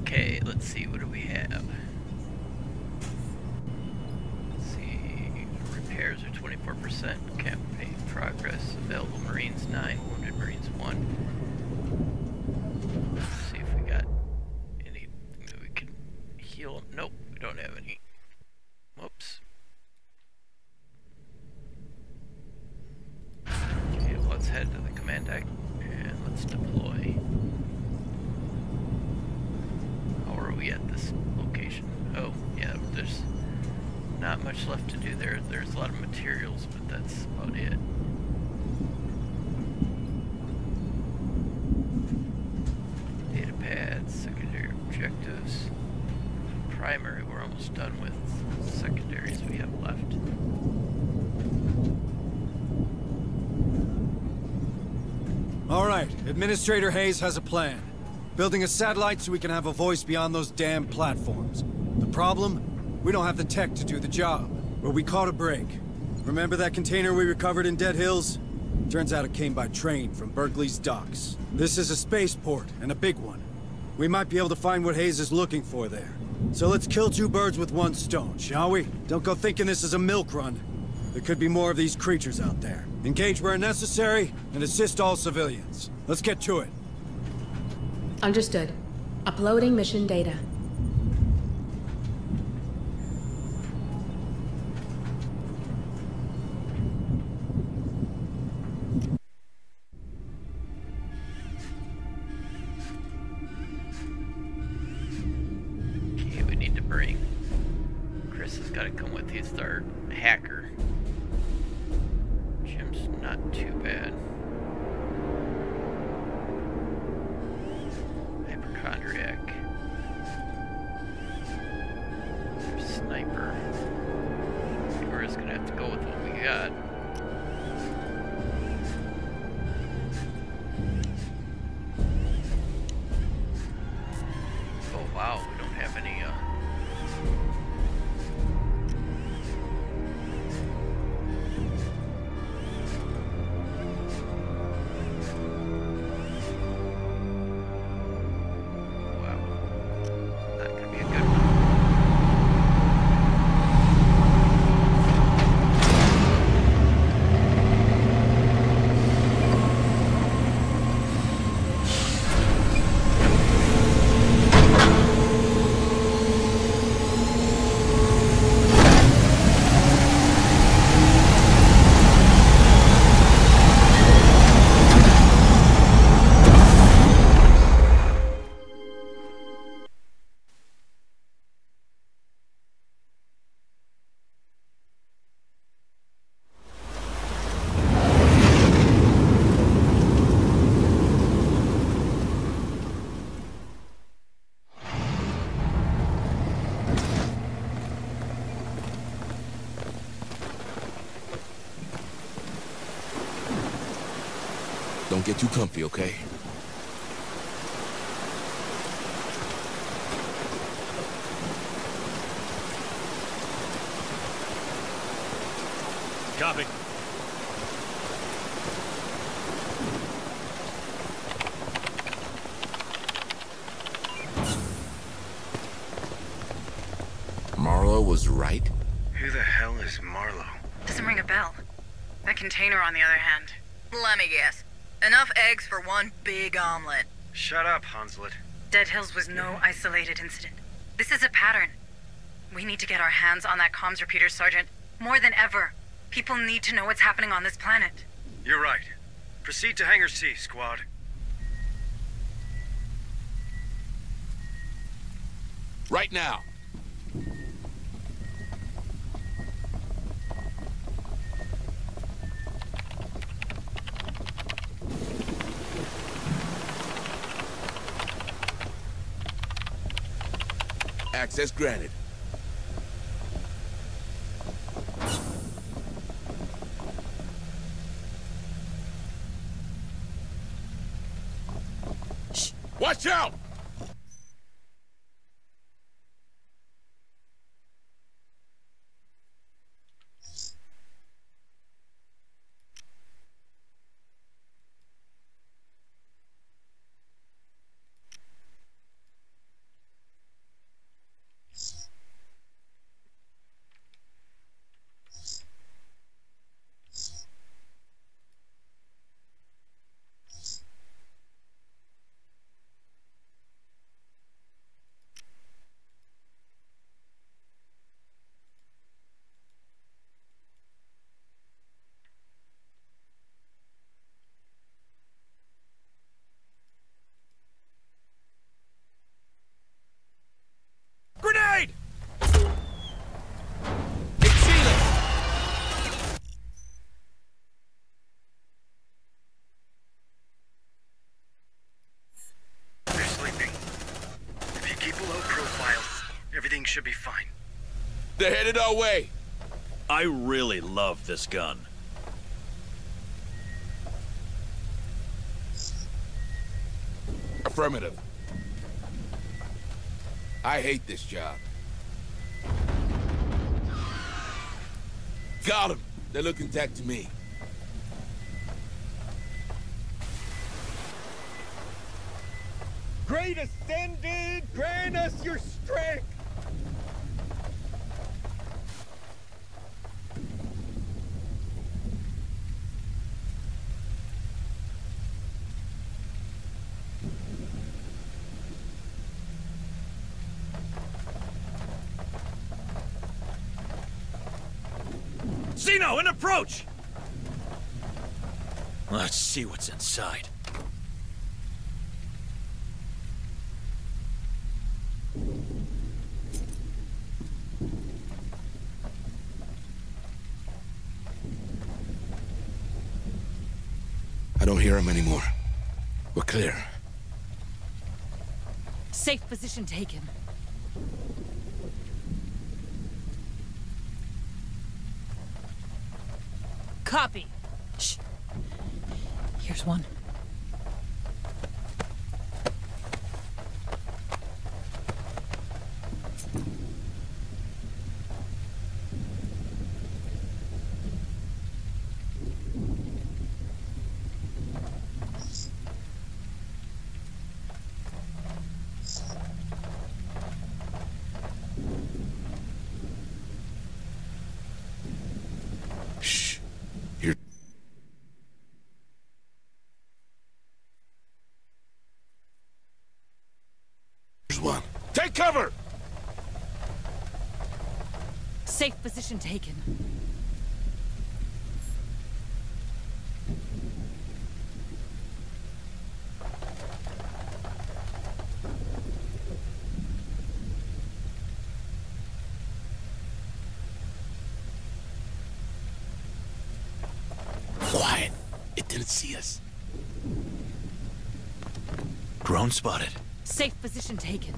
Okay, let's see, what do we have? Let's see, repairs are 24%, campaign progress, available Marines 9, wounded Marines 1. Let's see if we got any, we can heal, nope, we don't have any. Whoops. Okay, let's head to the command deck and let's deploy. How are we at this location? Oh, yeah, there's not much left to do there. There's a lot of materials, but that's about it. Data pads, secondary objectives, primary we're almost done with. Secondaries we have left. All right, Administrator Hayes has a plan. Building a satellite so we can have a voice beyond those damn platforms. The problem? We don't have the tech to do the job. But we caught a break. Remember that container we recovered in Dead Hills? Turns out it came by train from Berkeley's docks. This is a spaceport, and a big one. We might be able to find what Hayes is looking for there. So let's kill two birds with one stone, shall we? Don't go thinking this is a milk run. There could be more of these creatures out there. Engage where necessary, and assist all civilians. Let's get to it. Understood. Uploading mission data. Don't get too comfy, okay? Copy. Marlowe was right? Who the hell is Marlowe? Doesn't ring a bell. That container, on the other hand. Let me guess. Enough eggs for one big omelet. Shut up, Hunslet. Dead Hills was no isolated incident. This is a pattern. We need to get our hands on that comms repeater, Sergeant. More than ever. People need to know what's happening on this planet. You're right. Proceed to Hangar C, squad. Right now! Access granted. Watch out! Should be fine. They're headed our way. I really love this gun. Affirmative. I hate this job. Got him. They're looking back to me. Great Ascended, grant us your strength! Xeno, an approach! Let's see what's inside. I don't hear him anymore. We're clear. Safe position taken. Copy. Shh. Here's one. Shh. You're... There's one. Take cover! Safe position taken. Quiet. It didn't see us. Drone spotted. Safe position taken.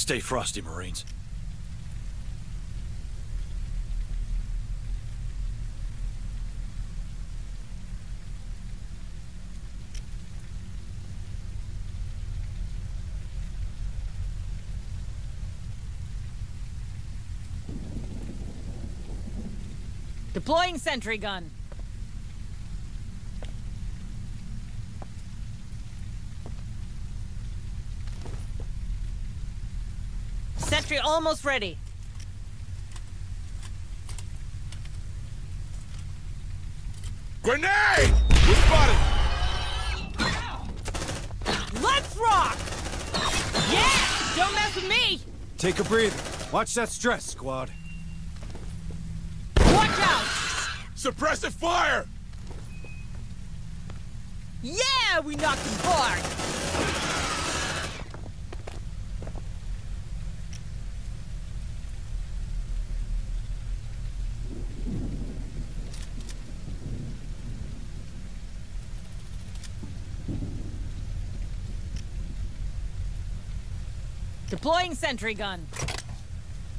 Stay frosty, Marines. Deploying sentry gun. Sentry almost ready. Grenade! We spotted! Let's rock! Yeah! Don't mess with me! Take a breather. Watch that stress, squad. Watch out! Suppressive fire! Yeah! We knocked him hard! Deploying sentry gun.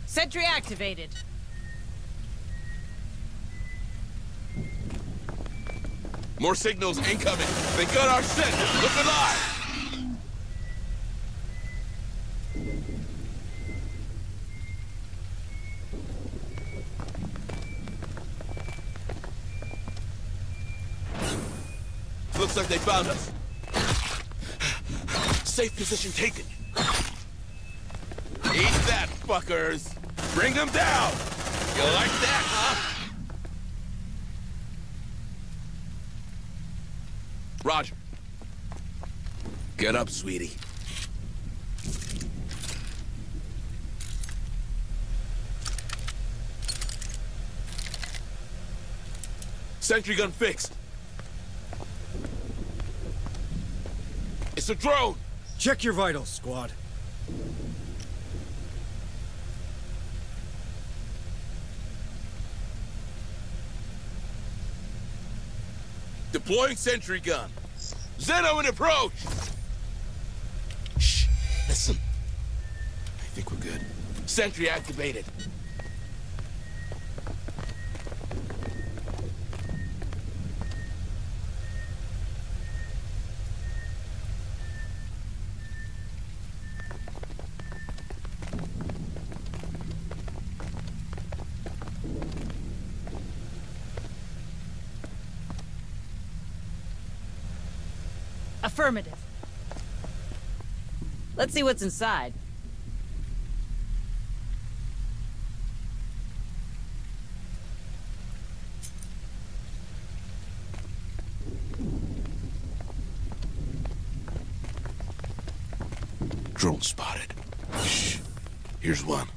Sentry activated. More signals incoming. They got our scent. Look alive! Looks like they found us. Safe position taken fuckers! Bring them down! You like that, huh? Roger. Get up, sweetie. Sentry gun fixed. It's a drone! Check your vitals, squad. Deploying sentry gun. Xeno in approach! Shh, listen. I think we're good. Sentry activated. Affirmative. Let's see what's inside. Drone spotted. Shh. Here's one.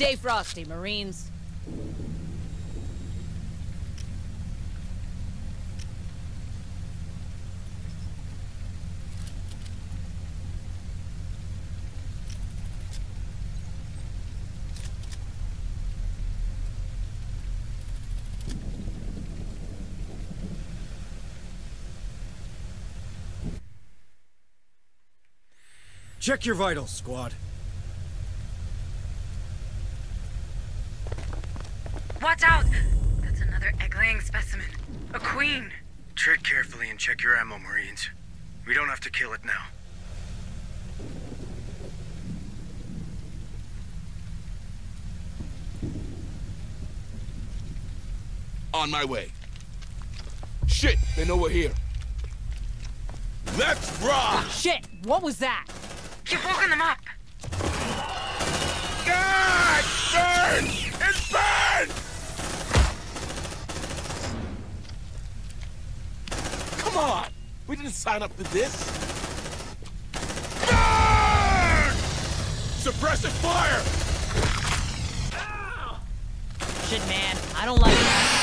Stay frosty, Marines. Check your vitals, squad. Watch out! That's another egg-laying specimen. A queen. Tread carefully and check your ammo, Marines. We don't have to kill it now. On my way. Shit, they know we're here. Let's rock! Shit, what was that? Keep woken them up. God! Burn! It burns! Come on! We didn't sign up for this. Burn! Suppressive fire! Shit, man, I don't like that.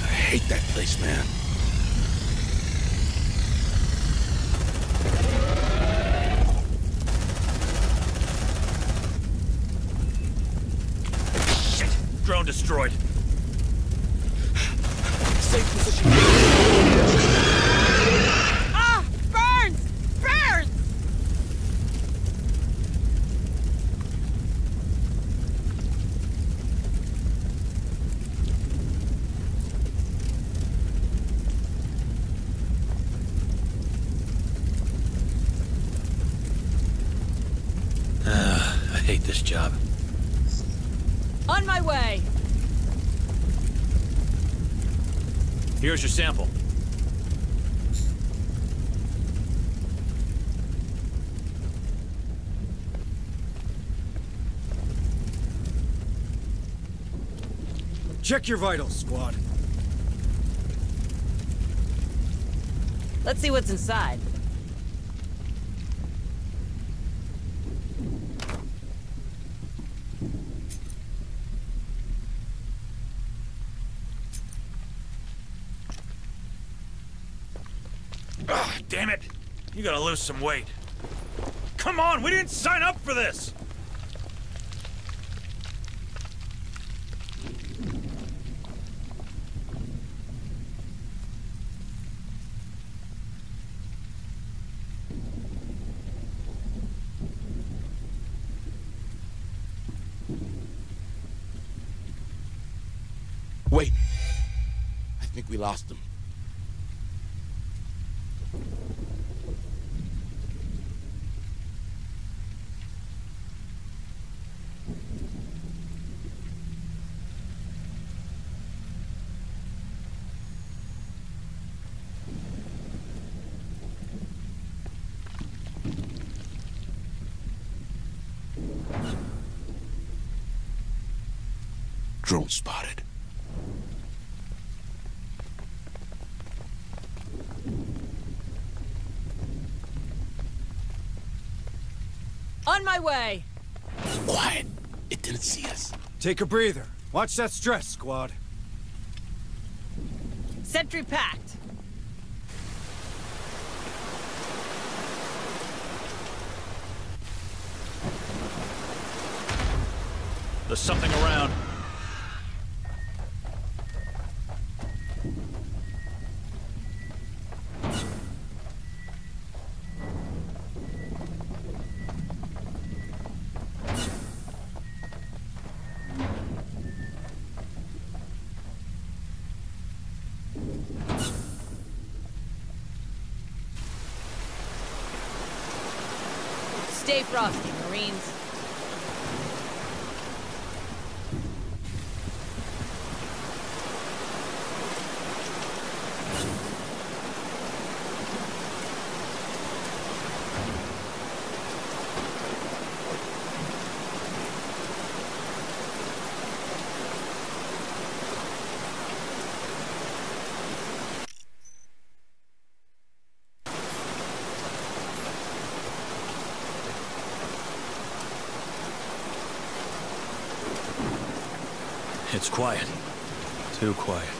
I hate that place, man. Shit! Drone destroyed. Safe position. Ah! Burns! Burns! I hate this job. On my way! Here's your sample. Check your vitals, squad. Let's see what's inside. Ah, damn it! You gotta lose some weight. Come on, we didn't sign up for this! Wait. I think we lost him. Drone spotted. On my way. Quiet. It didn't see us. Take a breather. Watch that stress, squad. Sentry packed. There's something around. Stay frosty, Marines. It's quiet. Too quiet.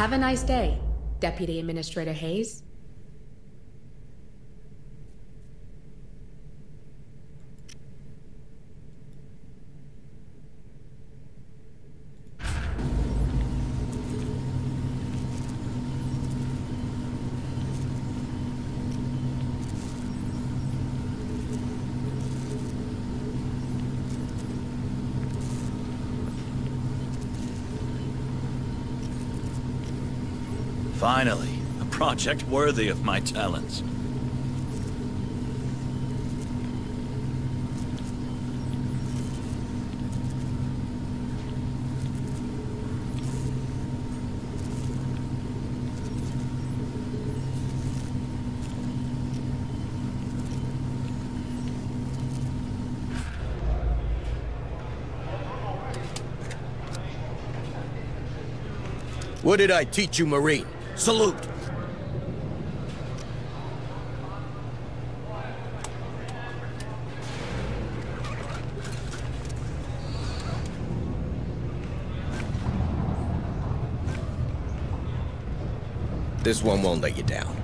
Have a nice day, Deputy Administrator Hayes. Finally, a project worthy of my talents. What did I teach you, Marine? Salute! This one won't let you down.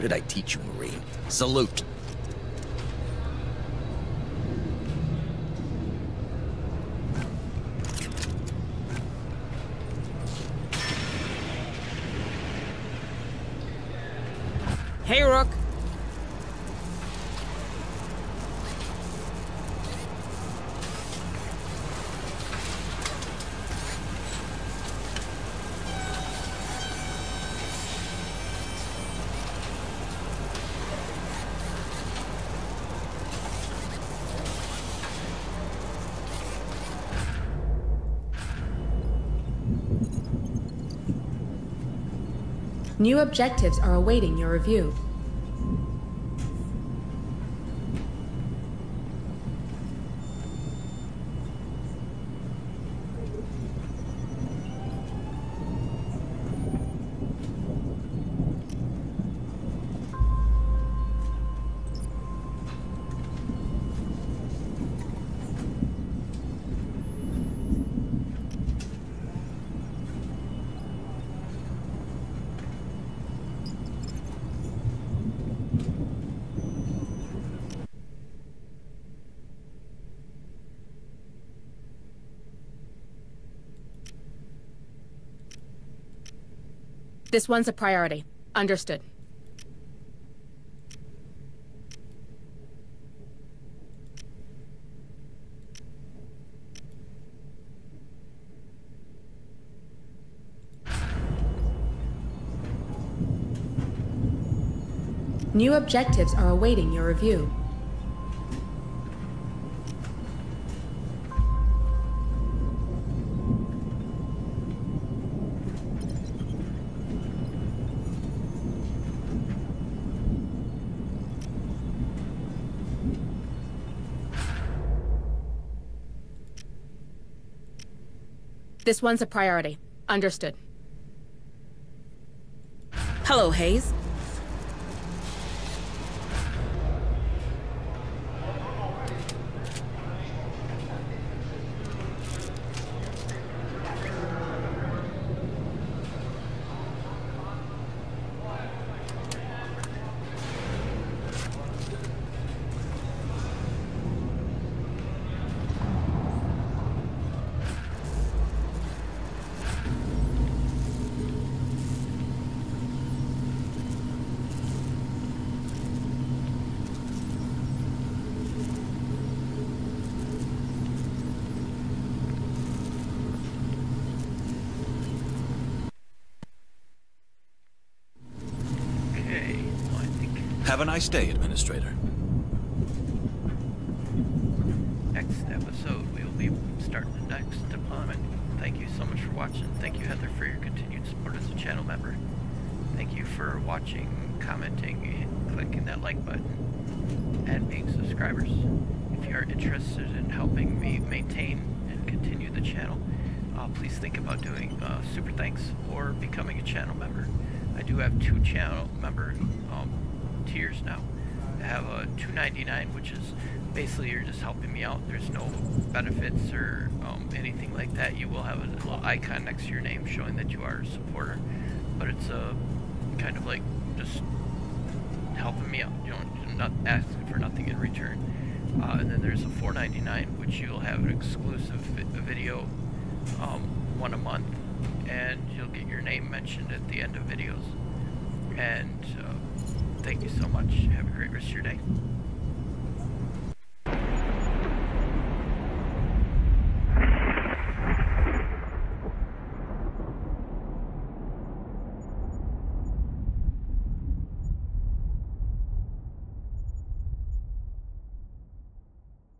What did I teach you, Marine? Salute. Hey, Rook. New objectives are awaiting your review. This one's a priority. Understood. New objectives are awaiting your review. This one's a priority. Understood. Hello, Hayes. Okay, well, I think Have a nice day, Administrator. next episode we will be starting the next deployment. Thank you so much for watching. Thank you, Heather, for your continued support as a channel member. Thank you for watching, commenting, and clicking that like button, and being subscribers. If you are interested in helping me maintain and continue the channel, uh, please think about doing uh, super thanks or becoming a channel member. I do have two channel member um, tiers now. I have a 2.99, which is basically you're just helping me out. There's no benefits or um, anything like that. You will have a little icon next to your name showing that you are a supporter, but it's a kind of like just helping me out. You you're not asking for nothing in return. Uh, and then there's a 4.99, which you'll have an exclusive vi- video, um, one a month, and you'll get your name mentioned at the end of videos. And uh, thank you so much. Have a great rest of your day.